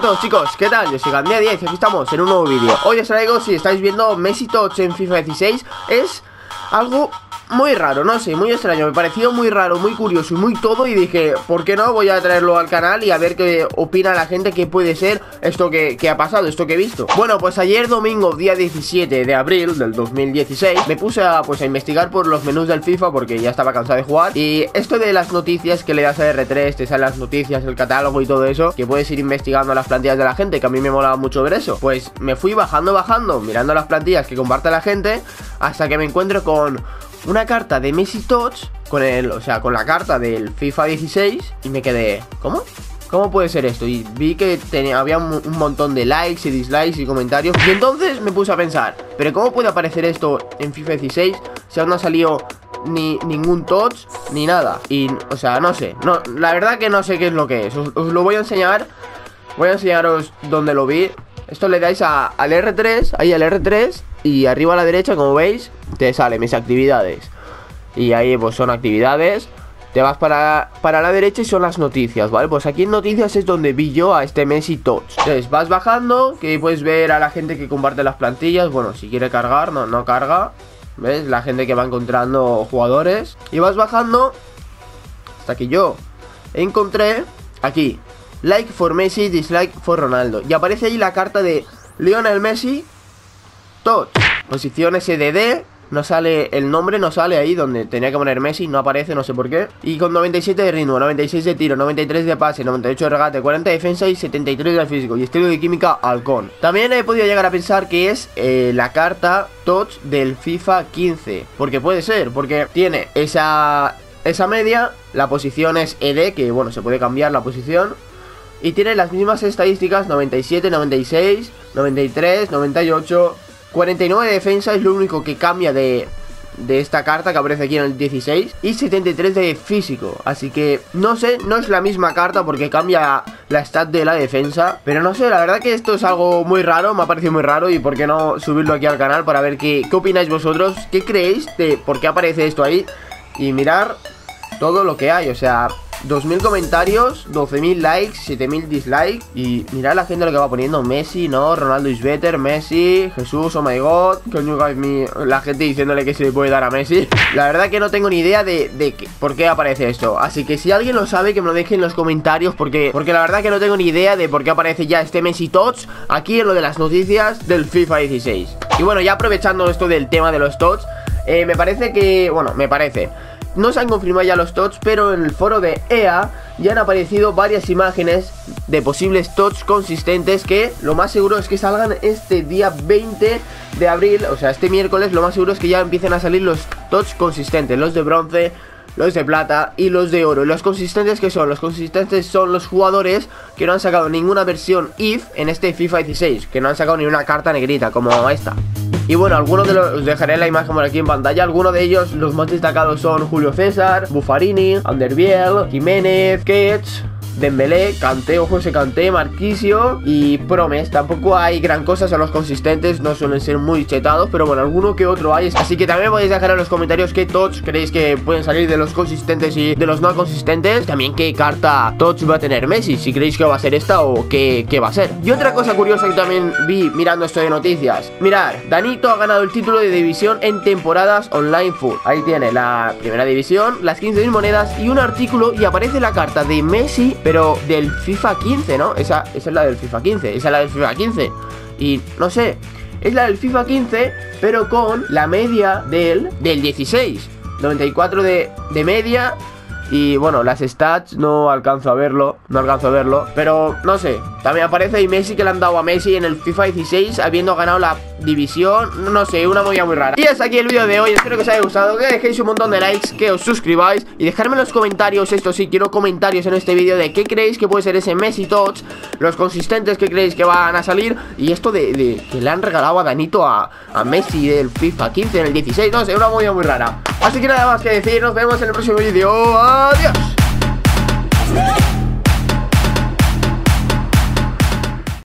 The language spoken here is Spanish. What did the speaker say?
todos chicos, ¿qué tal? Yo soy Gandía 10 y aquí estamos en un nuevo vídeo. Hoy os traigo, si estáis viendo Messi Touch en FIFA 16 Es algo muy raro, no sé, muy extraño Me pareció muy raro, muy curioso y muy todo Y dije, ¿por qué no? Voy a traerlo al canal y a ver qué opina la gente Que puede ser esto que, ha pasado, esto que he visto Bueno, pues ayer domingo, día 17 de abril del 2016 Me puse a, pues, a investigar por los menús del FIFA Porque ya estaba cansado de jugar Y esto de las noticias que le das a R3 Te salen las noticias, el catálogo y todo eso Que puedes ir investigando las plantillas de la gente Que a mí me molaba mucho ver eso Pues me fui bajando, bajando, mirando las plantillas que comparte la gente Hasta que me encuentro con una carta de Messi Touch con el, o sea, con la carta del FIFA 16 y me quedé, ¿cómo? ¿Cómo puede ser esto? Y vi que tenía, había un, montón de likes y dislikes y comentarios Y entonces me puse a pensar ¿Pero cómo puede aparecer esto en FIFA 16 si aún no ha salido ni ningún touch ni nada? Y, o sea, no sé no, La verdad que no sé qué es lo que es Os, lo voy a enseñar Voy a enseñaros dónde lo vi Esto le dais a, al R3, ahí al R3 Y arriba a la derecha, como veis te sale mis actividades. Y ahí pues son actividades. Te vas para, para la derecha y son las noticias, ¿vale? Pues aquí en noticias es donde vi yo a este Messi Touch. Entonces vas bajando, que puedes ver a la gente que comparte las plantillas. Bueno, si quiere cargar, no, no carga. ¿Ves? La gente que va encontrando jugadores. Y vas bajando hasta que yo encontré aquí. Like for Messi, dislike for Ronaldo. Y aparece ahí la carta de Lionel Messi Touch. Posición SDD no sale el nombre, no sale ahí donde tenía que poner Messi, no aparece, no sé por qué. Y con 97 de ritmo, 96 de tiro, 93 de pase, 98 de regate, 40 de defensa y 73 de físico. Y estilo de química halcón. También he podido llegar a pensar que es eh, la carta touch del FIFA 15. Porque puede ser, porque tiene esa, esa media, la posición es ED, que bueno, se puede cambiar la posición. Y tiene las mismas estadísticas, 97, 96, 93, 98... 49 de defensa es lo único que cambia de, de esta carta que aparece aquí en el 16 y 73 de físico, así que no sé, no es la misma carta porque cambia la stat de la defensa, pero no sé, la verdad que esto es algo muy raro, me ha parecido muy raro. Y por qué no subirlo aquí al canal para ver qué, qué opináis vosotros, qué creéis de por qué aparece esto ahí y mirar todo lo que hay, o sea, 2.000 comentarios, 12.000 likes, 7.000 dislikes. Y mirad la gente lo que va poniendo. Messi, no, Ronaldo is better, Messi, Jesús, oh my god. Can you me? La gente diciéndole que se le puede dar a Messi. La verdad que no tengo ni idea de, de por qué aparece esto. Así que si alguien lo sabe que me lo deje en los comentarios Porque, porque la verdad que no tengo ni idea de por qué aparece ya este Messi Tots Aquí en lo de las noticias del FIFA 16 Y bueno, ya aprovechando esto del tema de los Tots eh, Me parece que, bueno, me parece no se han confirmado ya los TOTS, pero en el foro de EA ya han aparecido varias imágenes de posibles TOTS consistentes que lo más seguro es que salgan este día 20 de abril, o sea, este miércoles, lo más seguro es que ya empiecen a salir los TOTS consistentes, los de bronce, los de plata y los de oro. los consistentes que son? Los consistentes son los jugadores que no han sacado ninguna versión IF en este FIFA 16, que no han sacado ni una carta negrita como esta. Y bueno, algunos de los, os dejaré la imagen por aquí en pantalla. Algunos de ellos, los más destacados son Julio César, Buffarini, Anderbiel, Jiménez, Ketch Dembélé, Kanté, ojo ese Kanté, Marquisio y Promes. Tampoco hay gran cosa, son los consistentes, no suelen ser muy chetados, pero bueno, alguno que otro hay. Así que también podéis dejar en los comentarios qué touch creéis que pueden salir de los consistentes y de los no consistentes. También qué carta touch va a tener Messi, si creéis que va a ser esta o qué, qué va a ser. Y otra cosa curiosa que también vi mirando esto de noticias. Mirar, Danito ha ganado el título de división en temporadas online full. Ahí tiene la primera división, las 15.000 monedas y un artículo y aparece la carta de Messi pero del FIFA 15, ¿no? Esa, es la del FIFA 15, esa es la del FIFA 15. Y no sé, es la del FIFA 15, pero con la media del, del 16. 94 de, de media y bueno, las stats no alcanzo a verlo, no alcanzo a verlo, pero no sé, también aparece y Messi que le han dado a Messi en el FIFA 16 habiendo ganado la división, no sé, una movida muy rara. Y hasta aquí el vídeo de hoy, espero que os haya gustado, que dejéis un montón de likes, que os suscribáis y dejadme en los comentarios, esto sí, quiero comentarios en este vídeo de qué creéis que puede ser ese Messi Touch, los consistentes que creéis que van a salir y esto de, que le han regalado a Danito a, a Messi del FIFA 15 en el 16, no sé, una movida muy rara. Así que nada más que decir, nos vemos en el próximo vídeo. Adiós.